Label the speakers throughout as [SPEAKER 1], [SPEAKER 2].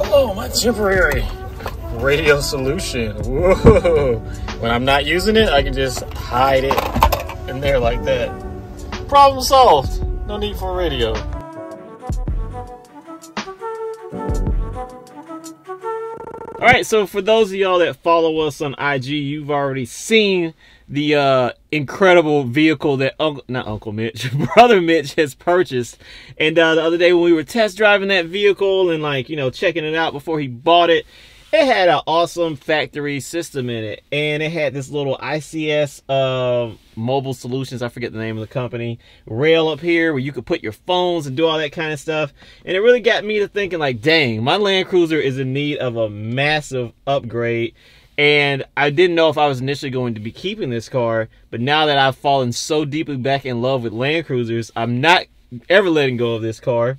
[SPEAKER 1] Oh, my temporary radio solution. Whoa. When I'm not using it, I can just hide it in there like that. Problem solved. No need for a radio. All right, so for those of y'all that follow us on IG, you've already seen the uh, incredible vehicle that Uncle, not Uncle Mitch, Brother Mitch has purchased. And uh, the other day when we were test driving that vehicle and like, you know, checking it out before he bought it, it had an awesome factory system in it and it had this little ics uh, mobile solutions. I forget the name of the company. Rail up here where you could put your phones and do all that kind of stuff. And it really got me to thinking like dang my land cruiser is in need of a massive upgrade. And i didn't know if i was initially going to be keeping this car but now that i've fallen so deeply back in love with land cruisers i'm not ever letting go of this car.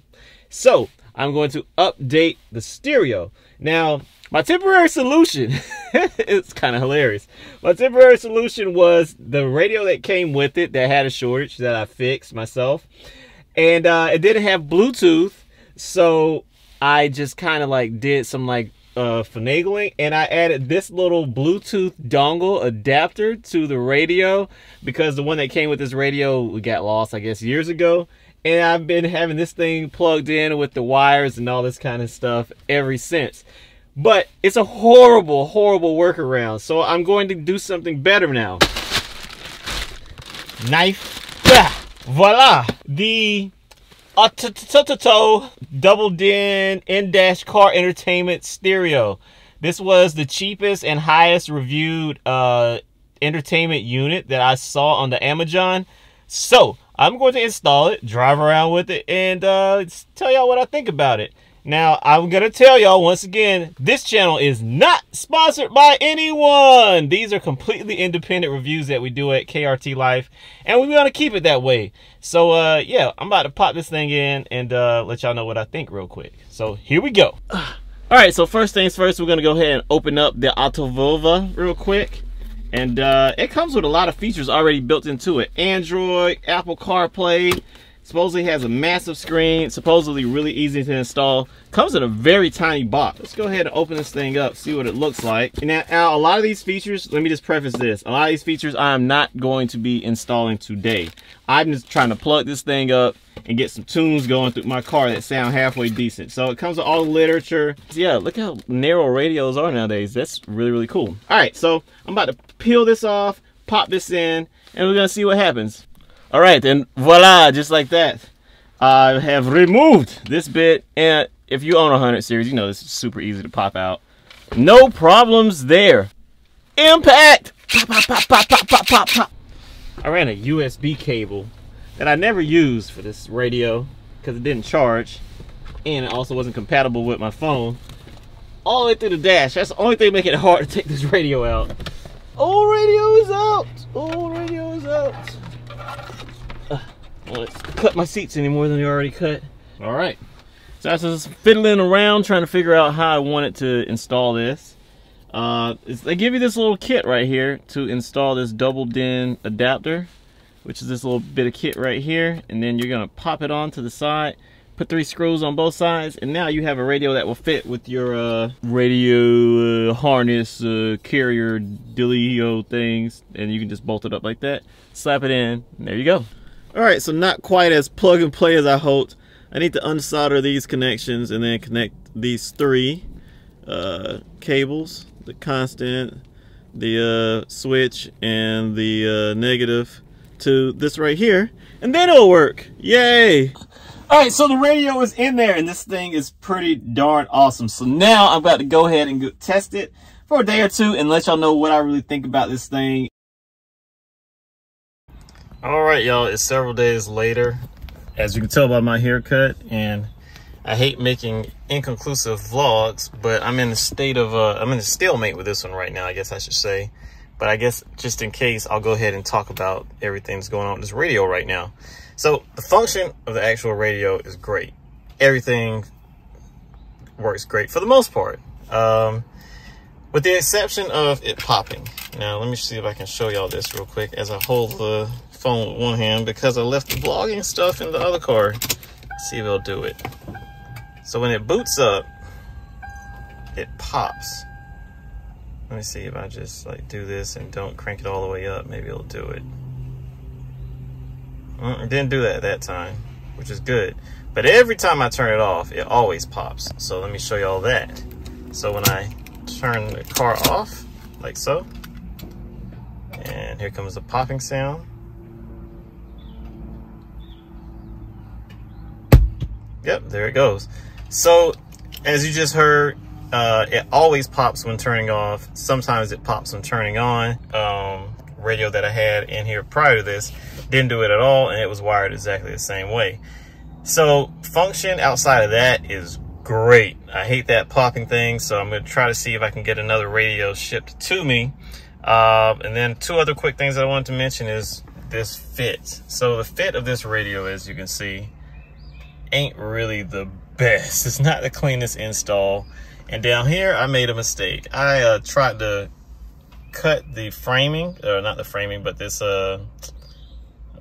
[SPEAKER 1] So i'm going to update the stereo now my temporary solution, it's kind of hilarious. My temporary solution was the radio that came with it that had a shortage that I fixed myself. And uh, it didn't have Bluetooth. So I just kind of like did some like uh, finagling and I added this little Bluetooth dongle adapter to the radio because the one that came with this radio we got lost, I guess, years ago. And I've been having this thing plugged in with the wires and all this kind of stuff ever since. But it's a horrible, horrible workaround. So I'm going to do something better now. Knife. Yeah. Voila. The ATOTO double din in-dash car entertainment stereo. This was the cheapest and highest reviewed uh, entertainment unit that I saw on the Amazon. So I'm going to install it, drive around with it, and uh, tell y'all what I think about it. Now, I'm going to tell y'all once again, this channel is not sponsored by anyone. These are completely independent reviews that we do at KRT LYFE, and we want to keep it that way. So, uh, yeah, I'm about to pop this thing in and uh, let y'all know what I think real quick. So, here we go. All right, so first things first, we're going to go ahead and open up the ATOTO real quick. And uh, it comes with a lot of features already built into it. Android, Apple CarPlay, supposedly has a massive screen supposedly really easy to install. Comes in a very tiny box. Let's go ahead and open this thing up see what it looks like. Now, now a lot of these features let me just preface this. A lot of these features i am not going to be installing today. I'm just trying to plug this thing up and get some tunes going through my car that sound halfway decent. So it comes with all the literature. Yeah look how narrow radios are nowadays. That's really really cool. All right so i'm about to peel this off pop this in and we're gonna see what happens all right, and voila, just like that. I have removed this bit, and if you own a 100 series, you know this is super easy to pop out. No problems there. Impact! Pop, pop, pop, pop, pop, pop, pop. I ran a USB cable that I never used for this radio because it didn't charge, and it also wasn't compatible with my phone. All the way through the dash. That's the only thing making it hard to take this radio out. Old radio is out. Old radio is out want to cut my seats any more than they already cut. All right. So I was just fiddling around trying to figure out how I wanted to install this. Uh, they give you this little kit right here to install this double DIN adapter, which is this little bit of kit right here. And then you're going to pop it on to the side, put three screws on both sides, and now you have a radio that will fit with your uh, radio uh, harness uh, carrier dealio things. And you can just bolt it up like that, slap it in, there you go. Alright, so not quite as plug and play as I hoped. I need to unsolder these connections and then connect these three uh, cables, the constant, the uh, switch, and the uh, negative to this right here, and then it'll work. Yay! Alright, so the radio is in there, and this thing is pretty darn awesome. So now I'm about to go ahead and test it for a day or two and let y'all know what I really think about this thing all right y'all it's several days later. As you can tell by my haircut and i hate making inconclusive vlogs but i'm in a state of uh i'm in a stalemate with this one right now i guess i should say. But i guess just in case i'll go ahead and talk about everything that's going on with this radio right now. So the function of the actual radio is great. Everything works great for the most part um with the exception of it popping. Now let me see if i can show y'all this real quick as i hold the phone with one hand because I left the vlogging stuff in the other car. Let's see if it'll do it. So when it boots up, it pops. Let me see if I just like do this and don't crank it all the way up. Maybe it'll do it. Mm, it didn't do that that time, which is good. But every time I turn it off, it always pops. So let me show you all that. So when I turn the car off, like so, and here comes the popping sound. Yep, there it goes. So as you just heard, uh, it always pops when turning off. Sometimes it pops when turning on. Um, radio that I had in here prior to this didn't do it at all, and it was wired exactly the same way. So function outside of that is great. I hate that popping thing, so I'm going to try to see if I can get another radio shipped to me. Uh, and then two other quick things I wanted to mention is this fit. So the fit of this radio, as you can see, ain't really the best. It's not the cleanest install. And down here, I made a mistake. I uh, tried to cut the framing, or not the framing, but this, uh,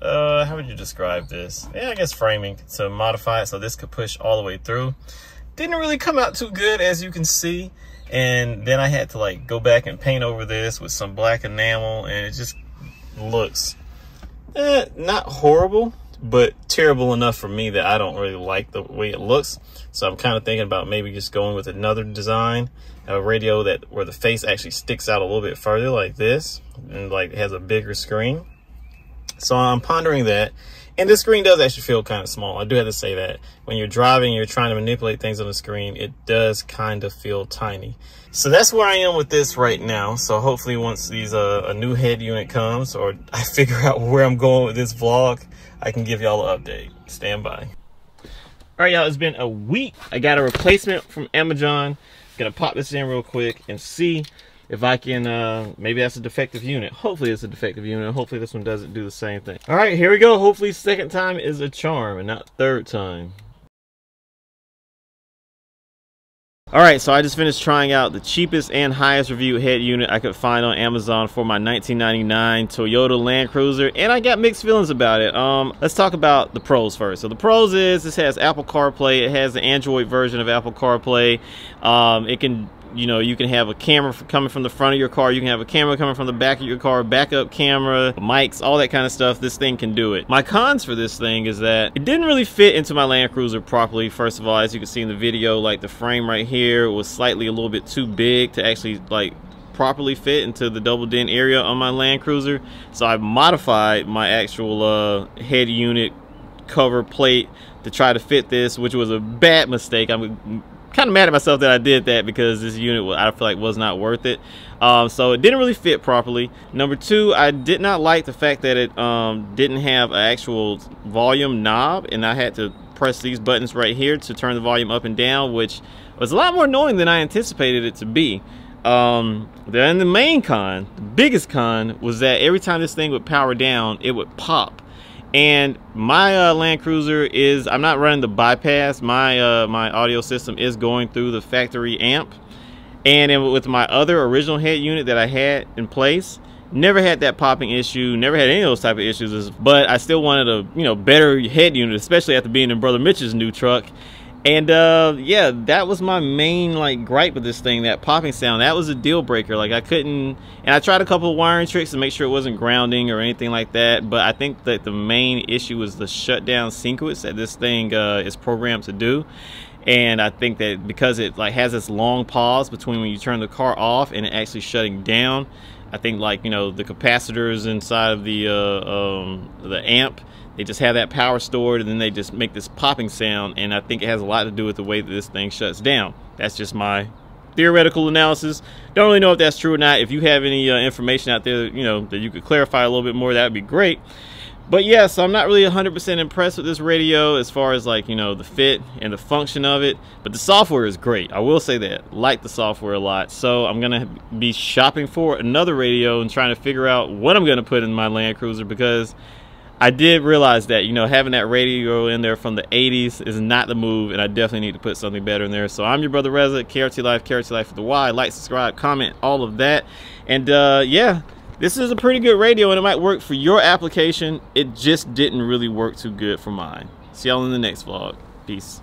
[SPEAKER 1] uh, how would you describe this? Yeah, I guess framing to modify it so this could push all the way through. Didn't really come out too good, as you can see. And then I had to like go back and paint over this with some black enamel and it just looks eh, not horrible, but terrible enough for me that I don't really like the way it looks. So I'm kind of thinking about maybe just going with another design, a radio that where the face actually sticks out a little bit further like this and like has a bigger screen. So I'm pondering that. And the screen does actually feel kind of small. I do have to say that. When you're driving, you're trying to manipulate things on the screen, it does kind of feel tiny. So that's where I am with this right now. So hopefully once these uh, a new head unit comes or I figure out where I'm going with this vlog, I can give y'all an update. Stand by. All right, y'all, it's been a week. I got a replacement from Amazon. Gonna pop this in real quick and see if I can, uh, maybe that's a defective unit. Hopefully it's a defective unit. Hopefully this one doesn't do the same thing. All right, here we go. Hopefully second time is a charm and not third time. All right, so I just finished trying out the cheapest and highest review head unit I could find on Amazon for my 1999 Toyota Land Cruiser, and I got mixed feelings about it. Um, let's talk about the pros first. So the pros is this has Apple CarPlay. It has the Android version of Apple CarPlay. Um, it can you know, you can have a camera coming from the front of your car. You can have a camera coming from the back of your car, backup camera, mics, all that kind of stuff. This thing can do it. My cons for this thing is that it didn't really fit into my Land Cruiser properly. First of all, as you can see in the video, like the frame right here was slightly a little bit too big to actually like properly fit into the double DIN area on my Land Cruiser. So I modified my actual uh, head unit cover plate to try to fit this, which was a bad mistake. I'm kind of mad at myself that I did that because this unit I feel like was not worth it. Um, so it didn't really fit properly. Number two, I did not like the fact that it um, didn't have an actual volume knob and I had to press these buttons right here to turn the volume up and down, which was a lot more annoying than I anticipated it to be. Um, then the main con, the biggest con, was that every time this thing would power down, it would pop and my uh, Land Cruiser is I'm not running the bypass. My uh, my audio system is going through the factory amp. And with my other original head unit that I had in place never had that popping issue never had any of those type of issues. But I still wanted a you know better head unit especially after being in brother Mitch's new truck and uh, yeah, that was my main like gripe with this thing, that popping sound. That was a deal breaker. Like I couldn't, and I tried a couple of wiring tricks to make sure it wasn't grounding or anything like that. But I think that the main issue was the shutdown sequence that this thing uh, is programmed to do. And I think that because it like has this long pause between when you turn the car off and it actually shutting down, I think like you know the capacitors inside of the uh, um, the amp they just have that power stored and then they just make this popping sound and I think it has a lot to do with the way that this thing shuts down. That's just my theoretical analysis. Don't really know if that's true or not. If you have any uh, information out there, you know, that you could clarify a little bit more, that would be great. But yeah, so I'm not really 100% impressed with this radio as far as like, you know, the fit and the function of it. But the software is great. I will say that. Like the software a lot. So I'm going to be shopping for another radio and trying to figure out what I'm going to put in my Land Cruiser because I did realize that, you know, having that radio in there from the 80s is not the move, and I definitely need to put something better in there. So I'm your brother Reza, KRT LYFE, KRT LYFE for the Y. Like, subscribe, comment, all of that. And uh, yeah, this is a pretty good radio, and it might work for your application. It just didn't really work too good for mine. See y'all in the next vlog. Peace.